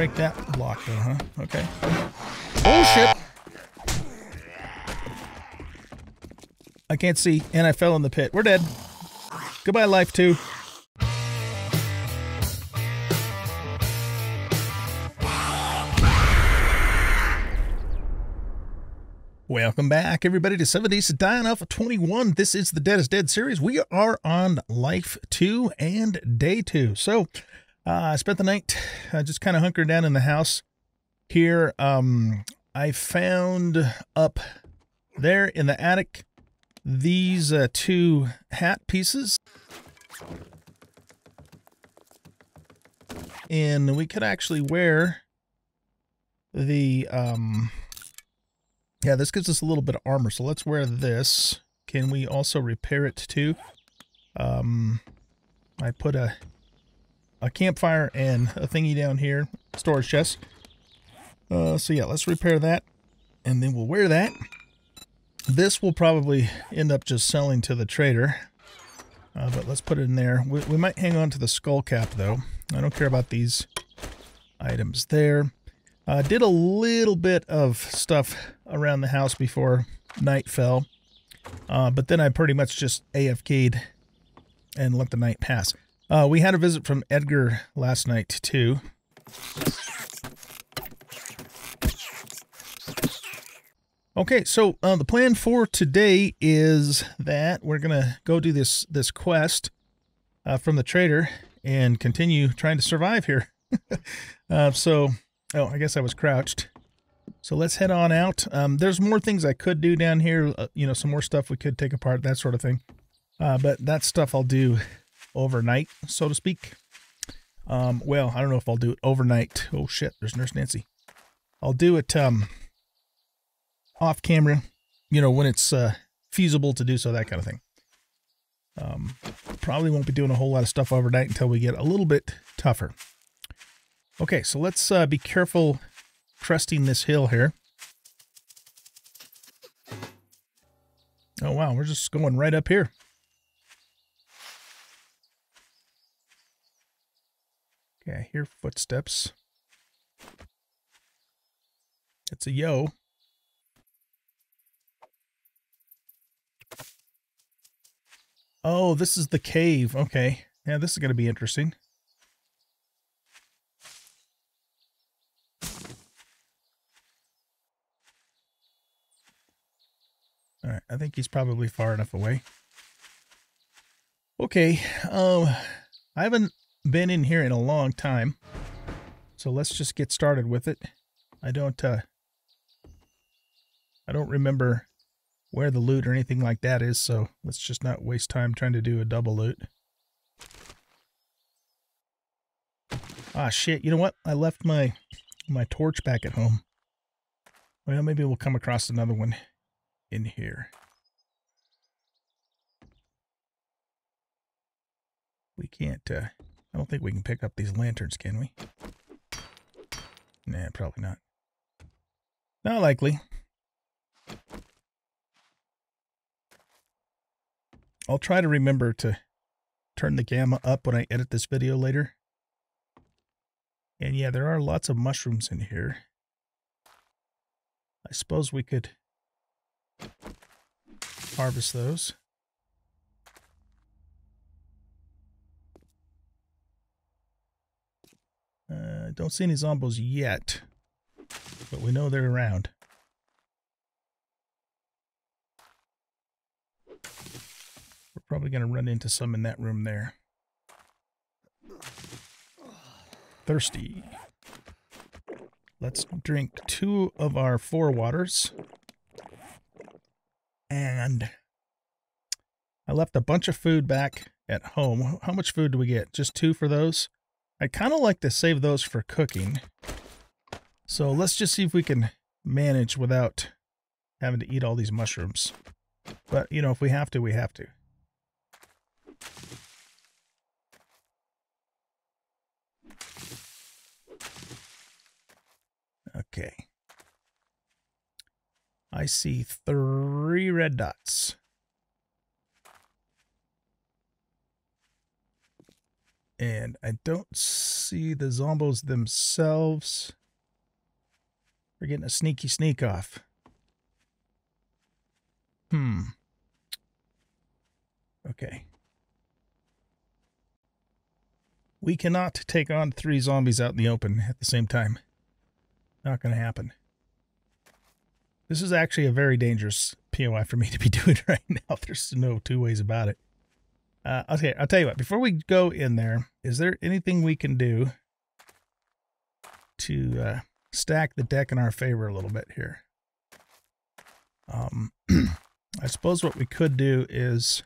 Break that block though, huh? Okay. Oh shit! I can't see, and I fell in the pit. We're dead. Goodbye, life two. Welcome back, everybody, to 7 Days to Die on Alpha 21. This is the Dead is Dead series. We are on Life 2 and Day 2. So, I spent the night uh, just kind of hunkered down in the house here. Um, I found up there in the attic these uh, two hat pieces. And we could actually wear the... Um, yeah, this gives us a little bit of armor, so let's wear this. Can we also repair it too? Um, I put a a campfire and a thingy down here, storage chest. Uh, so yeah, let's repair that, and then we'll wear that. This will probably end up just selling to the trader, uh, but let's put it in there. We, we might hang on to the skull cap, though. I don't care about these items there. Uh, did a little bit of stuff around the house before night fell. Uh, but then I pretty much just AFK'd and let the night pass. Uh, we had a visit from Edgar last night, too. Okay, so uh, the plan for today is that we're going to go do this, this quest uh, from the trader and continue trying to survive here. uh, so, oh, I guess I was crouched. So let's head on out. Um, there's more things I could do down here. Uh, you know, some more stuff we could take apart, that sort of thing. Uh, but that stuff I'll do overnight, so to speak. Um, well, I don't know if I'll do it overnight. Oh shit, there's Nurse Nancy. I'll do it um, off camera, you know, when it's uh, feasible to do so, that kind of thing. Um, probably won't be doing a whole lot of stuff overnight until we get a little bit tougher. Okay, so let's uh, be careful cresting this hill here. Oh, wow. We're just going right up here. Okay, I hear footsteps. It's a yo. Oh, this is the cave. Okay. Yeah, this is going to be interesting. All right, I think he's probably far enough away. Okay, um, I haven't been in here in a long time, so let's just get started with it. I don't, uh, I don't remember where the loot or anything like that is, so let's just not waste time trying to do a double loot. Ah, shit, you know what? I left my, my torch back at home. Well, maybe we'll come across another one in here. We can't, uh, I don't think we can pick up these lanterns, can we? Nah, probably not. Not likely. I'll try to remember to turn the gamma up when I edit this video later. And yeah, there are lots of mushrooms in here. I suppose we could harvest those. Don't see any zombos yet, but we know they're around. We're probably going to run into some in that room there. Thirsty. Let's drink two of our four waters. And I left a bunch of food back at home. How much food do we get? Just two for those? I kind of like to save those for cooking. So let's just see if we can manage without having to eat all these mushrooms. But, you know, if we have to, we have to. Okay. I see three red dots. And I don't see the zombos themselves. We're getting a sneaky sneak off. Hmm. Okay. We cannot take on three zombies out in the open at the same time. Not going to happen. This is actually a very dangerous POI for me to be doing right now. There's no two ways about it. Uh, okay, I'll tell you what. Before we go in there, is there anything we can do to uh, stack the deck in our favor a little bit here? Um, I suppose what we could do is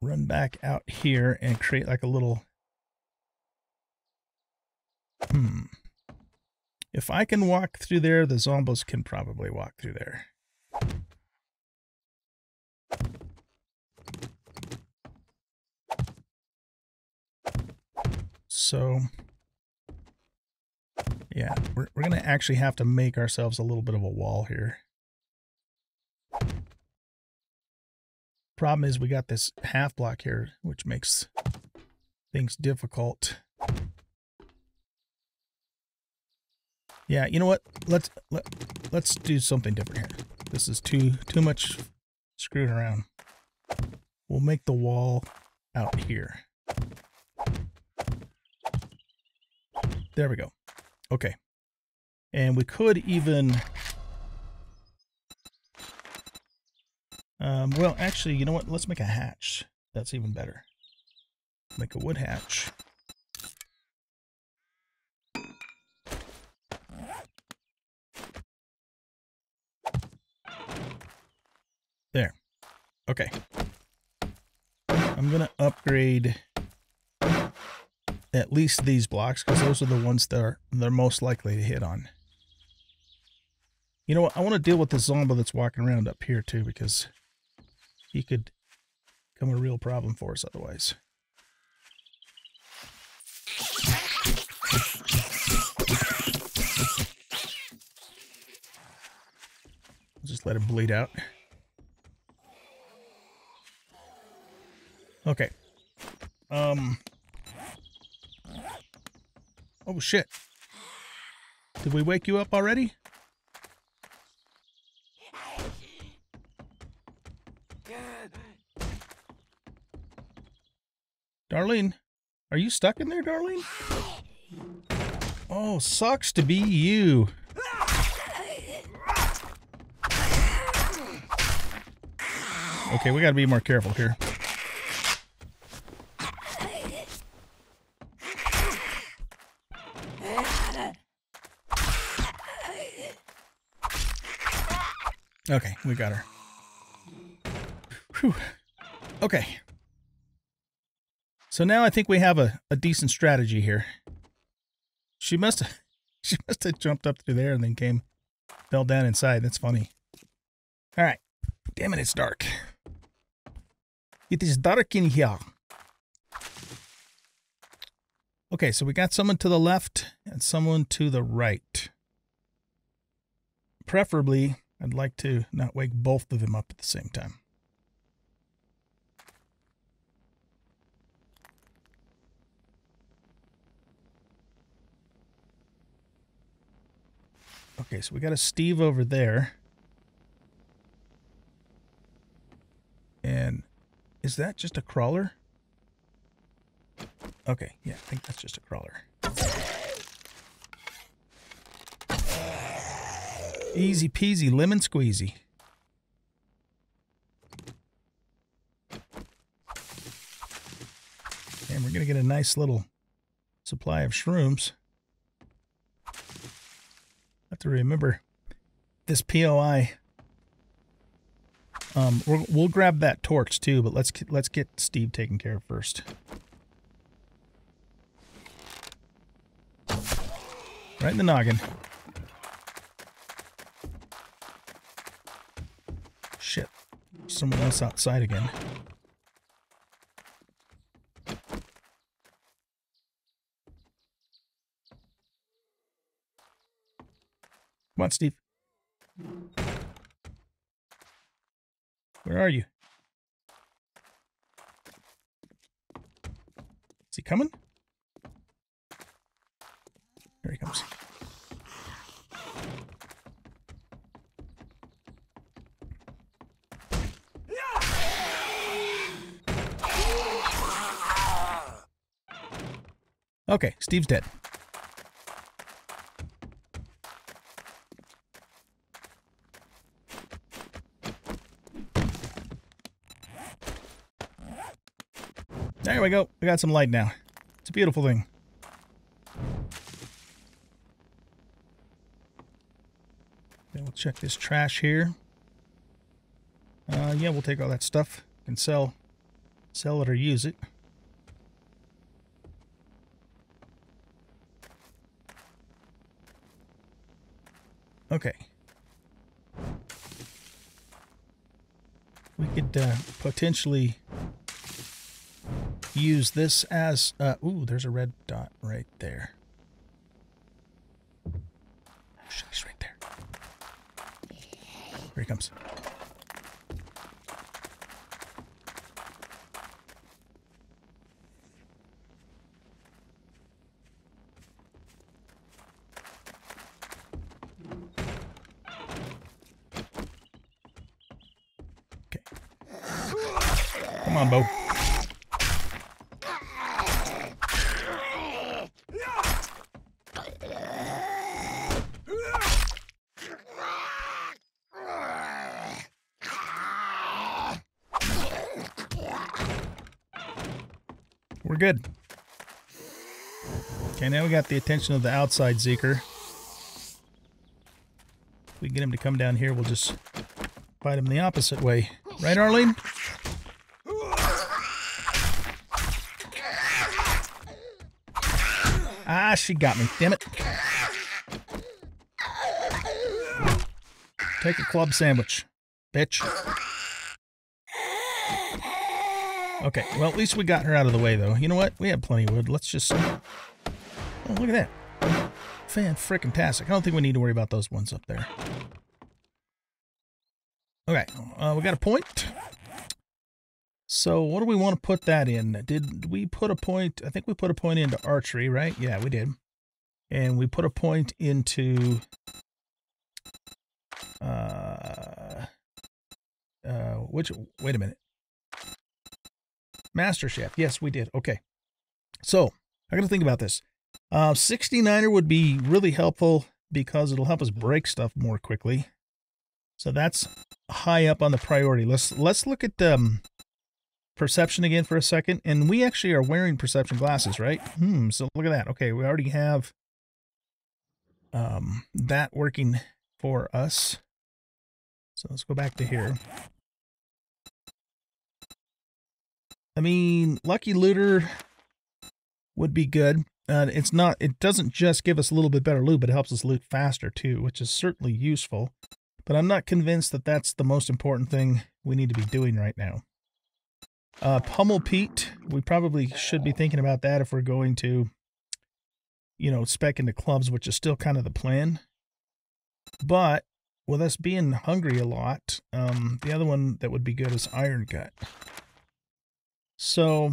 run back out here and create like a little... Hmm. If I can walk through there, the zombos can probably walk through there. So, yeah, we're, we're going to actually have to make ourselves a little bit of a wall here. Problem is we got this half block here, which makes things difficult. Yeah, you know what? Let's let, let's do something different here. This is too too much screwing around. We'll make the wall out here. There we go. Okay. And we could even Um, well, actually, you know what? Let's make a hatch. That's even better. Make a wood hatch. There. Okay. I'm going to upgrade at least these blocks because those are the ones that are they're most likely to hit on. You know what? I want to deal with the zombie that's walking around up here too because he could become a real problem for us otherwise. Just let it bleed out. Okay. Um. Oh, shit. Did we wake you up already? Darlene, are you stuck in there, Darlene? Oh, sucks to be you. Okay, we gotta be more careful here. Okay, we got her. Whew. Okay. So now I think we have a, a decent strategy here. She must have she must have jumped up through there and then came fell down inside. That's funny. Alright. Damn it, it's dark. It is dark in here. Okay, so we got someone to the left and someone to the right. Preferably, I'd like to not wake both of them up at the same time. Okay, so we got a Steve over there. And is that just a crawler? Okay, yeah, I think that's just a crawler. Easy peasy, lemon squeezy. And we're going to get a nice little supply of shrooms have to remember this POI. Um, we will grab that torch too, but let's let's get Steve taken care of first. Right in the noggin. Someone else outside again. Come on, Steve. Where are you? Is he coming? Here he comes. Okay, Steve's dead. There we go. We got some light now. It's a beautiful thing. Then we'll check this trash here. Uh, yeah, we'll take all that stuff and sell, sell it or use it. Okay. We could uh, potentially use this as... Uh, ooh, there's a red dot right there. Shit, he's right there. Here he comes. Come on, Bo. We're good. Okay, now we got the attention of the outside Zeeker. If we get him to come down here, we'll just fight him the opposite way. Right, Arlene? Ah, she got me. Damn it. Take a club sandwich, bitch. Okay, well, at least we got her out of the way, though. You know what? We have plenty of wood. Let's just... Oh, look at that. Fan frickin' tastic. I don't think we need to worry about those ones up there. Okay, uh, we got a point. So what do we want to put that in? Did we put a point? I think we put a point into archery, right? Yeah, we did. And we put a point into... Uh, uh, which... Wait a minute. Master. Yes, we did. Okay. So, I got to think about this. Uh, 69er would be really helpful because it'll help us break stuff more quickly. So that's high up on the priority. Let's let's look at um, perception again for a second. And we actually are wearing perception glasses, right? Hmm. So look at that. Okay, we already have um, that working for us. So let's go back to here. I mean, Lucky Looter would be good. Uh, it's not, it doesn't just give us a little bit better loot, but it helps us loot faster too, which is certainly useful. But I'm not convinced that that's the most important thing we need to be doing right now. Uh, Pummel Pete, we probably should be thinking about that if we're going to, you know, spec into clubs, which is still kind of the plan. But with us being hungry a lot, um, the other one that would be good is Iron Gut. So,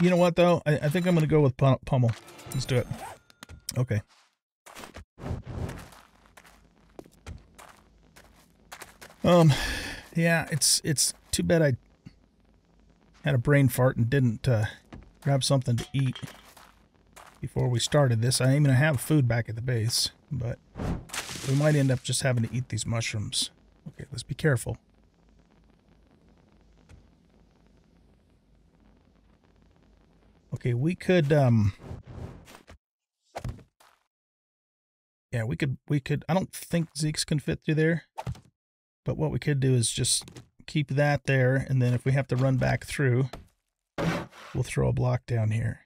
you know what, though? I, I think I'm going to go with Pummel. Let's do it. Okay. Um, yeah, it's it's too bad I had a brain fart and didn't uh, grab something to eat before we started this. I am going to have food back at the base, but we might end up just having to eat these mushrooms. Okay, let's be careful. Okay, we could, um... Yeah, we could, we could, I don't think Zeke's can fit through there. But what we could do is just keep that there, and then if we have to run back through, we'll throw a block down here.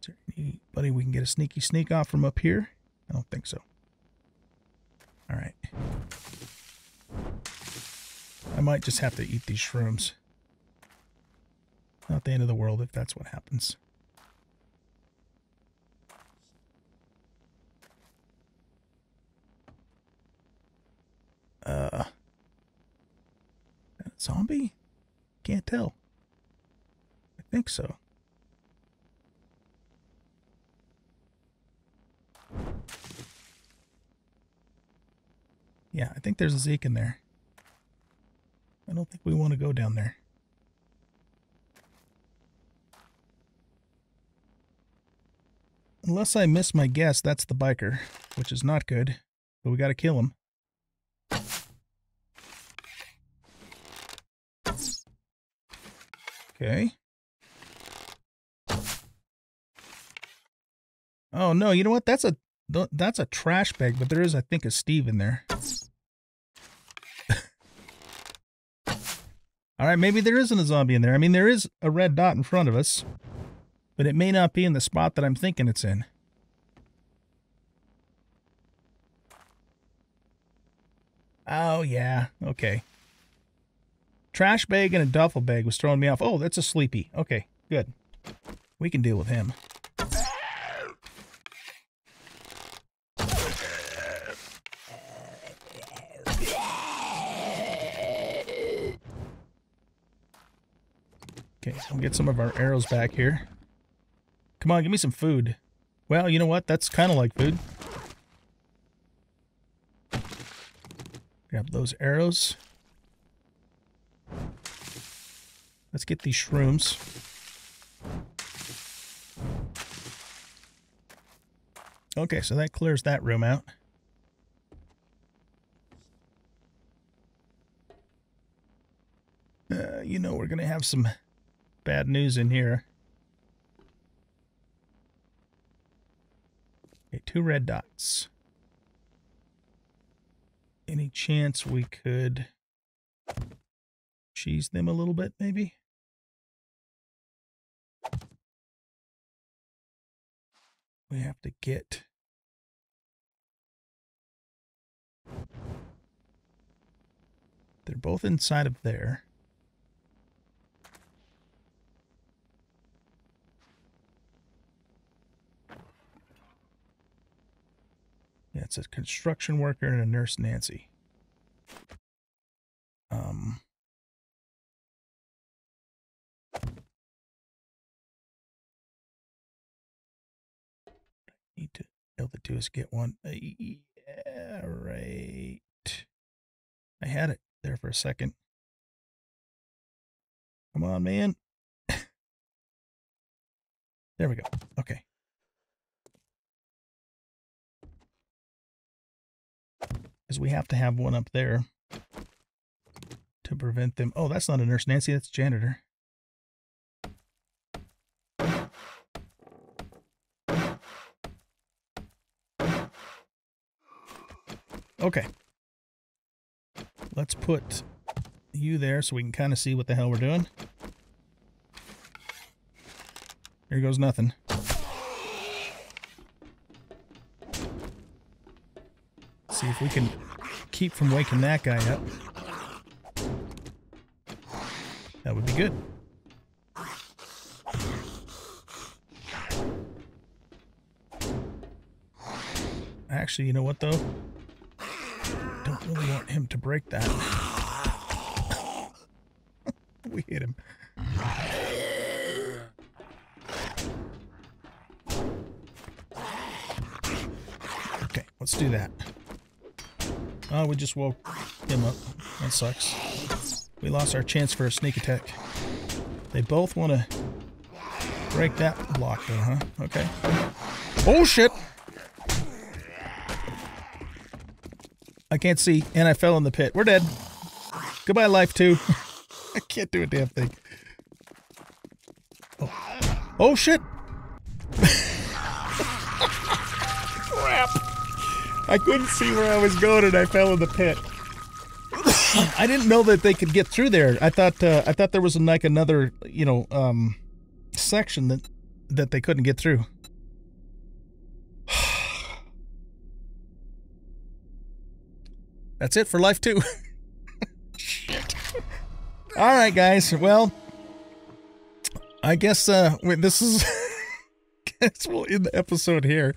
Is there anybody we can get a sneaky sneak off from up here? I don't think so. All right. I might just have to eat these shrooms. Not the end of the world if that's what happens. Uh, zombie? Can't tell. I think so. Yeah, I think there's a Zeke in there. I don't think we want to go down there. Unless I miss my guess, that's the biker, which is not good. But we got to kill him. Okay. Oh no, you know what? That's a that's a trash bag, but there is, I think, a Steve in there. All right, maybe there isn't a zombie in there. I mean, there is a red dot in front of us, but it may not be in the spot that I'm thinking it's in. Oh, yeah. Okay. Trash bag and a duffel bag was throwing me off. Oh, that's a sleepy. Okay, good. We can deal with him. Okay, so we'll get some of our arrows back here. Come on, give me some food. Well, you know what? That's kind of like food. Grab those arrows. Let's get these shrooms. Okay, so that clears that room out. Uh, you know, we're going to have some bad news in here. Okay, two red dots. Any chance we could cheese them a little bit, maybe? We have to get... They're both inside of there. Yeah, it's a construction worker and a nurse Nancy. Able to do is get one. Uh, yeah, right. I had it there for a second. Come on, man. there we go. Okay. Because we have to have one up there to prevent them. Oh, that's not a nurse Nancy, that's janitor. Okay. Let's put you there so we can kind of see what the hell we're doing. Here goes nothing. See if we can keep from waking that guy up. That would be good. Actually, you know what though? Really want him to break that. we hit him. Okay, let's do that. Oh, we just woke him up. That sucks. We lost our chance for a sneak attack. They both want to break that block though, huh? Okay. Oh, shit! I can't see, and I fell in the pit. We're dead. Goodbye, life, two. I can't do a damn thing. Oh, oh shit! I couldn't see where I was going and I fell in the pit. I didn't know that they could get through there. I thought uh, I thought there was like another, you know, um, section that that they couldn't get through. That's it for life two. Shit. All right, guys. Well, I guess uh, wait, this is. guess we'll end the episode here.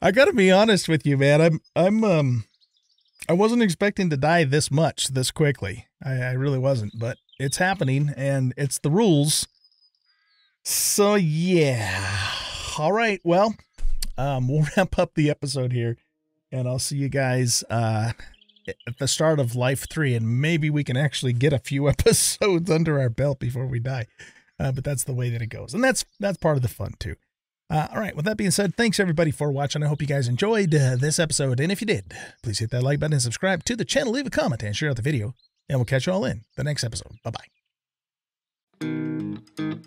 I gotta be honest with you, man. I'm I'm um I wasn't expecting to die this much this quickly. I, I really wasn't, but it's happening and it's the rules. So yeah. All right. Well, um, we'll wrap up the episode here, and I'll see you guys uh, at the start of Life Three, and maybe we can actually get a few episodes under our belt before we die. Uh, but that's the way that it goes, and that's that's part of the fun too. Uh, all right. With that being said, thanks everybody for watching. I hope you guys enjoyed uh, this episode, and if you did, please hit that like button and subscribe to the channel. Leave a comment and share out the video, and we'll catch you all in the next episode. Bye bye.